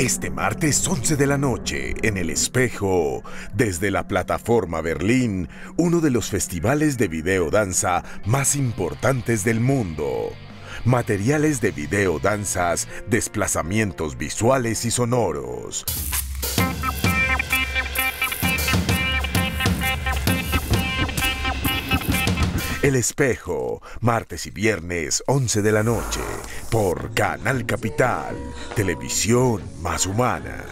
Este martes 11 de la noche, en El Espejo, desde la plataforma Berlín, uno de los festivales de video danza más importantes del mundo. Materiales de video danzas, desplazamientos visuales y sonoros. El Espejo, martes y viernes 11 de la noche, por Canal Capital, televisión más humana.